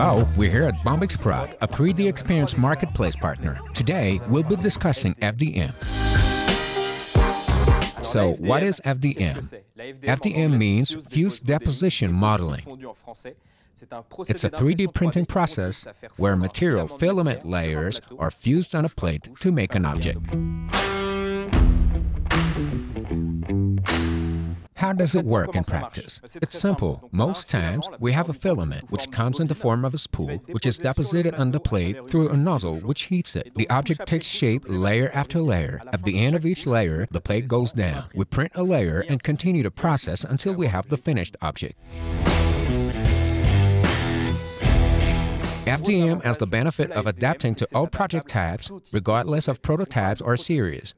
Hello, we're here at Bombyx Prod, a 3D experience marketplace partner. Today, we'll be discussing FDM. So, what is FDM? FDM means Fused Deposition Modeling. It's a 3D printing process where material filament layers are fused on a plate to make an object. How does it work in practice? It's simple. Most times, we have a filament which comes in the form of a spool, which is deposited on the plate through a nozzle which heats it. The object takes shape layer after layer. At the end of each layer, the plate goes down. We print a layer and continue the process until we have the finished object. FDM has the benefit of adapting to all project types, regardless of prototypes or series.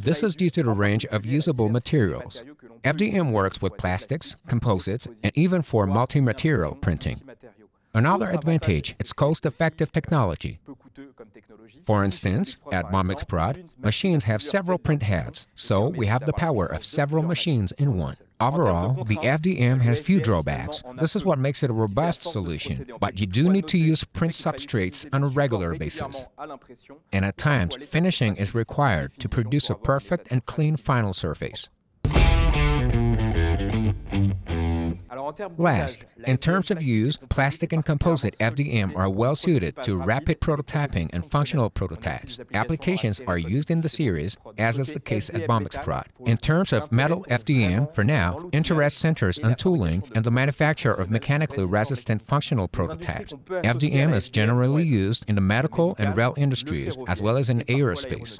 This is due to the range of usable materials. FDM works with plastics, composites, and even for multi-material printing. Another advantage, it's cost-effective technology. For instance, at Bombyx Prod, machines have several print heads, so we have the power of several machines in one. Overall, the FDM has few drawbacks. This is what makes it a robust solution, but you do need to use print substrates on a regular basis. And at times, finishing is required to produce a perfect and clean final surface. Last, in terms of use, plastic and composite FDM are well suited to rapid prototyping and functional prototypes. Applications are used in the series, as is the case at Bombyx Prod. In terms of metal FDM, for now, interest centers on tooling and the manufacture of mechanically resistant functional prototypes. FDM is generally used in the medical and rail industries as well as in aerospace.